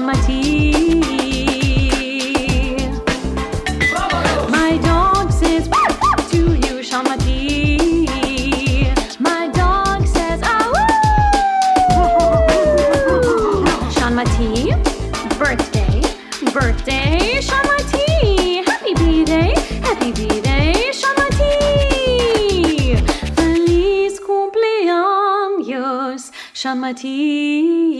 on my teeth. My dog says, to you, on my dog says, ah, oh, Sean. Birthday, birthday, Sean. Happy B happy B day, Feliz cumpleaños, Shanmatee.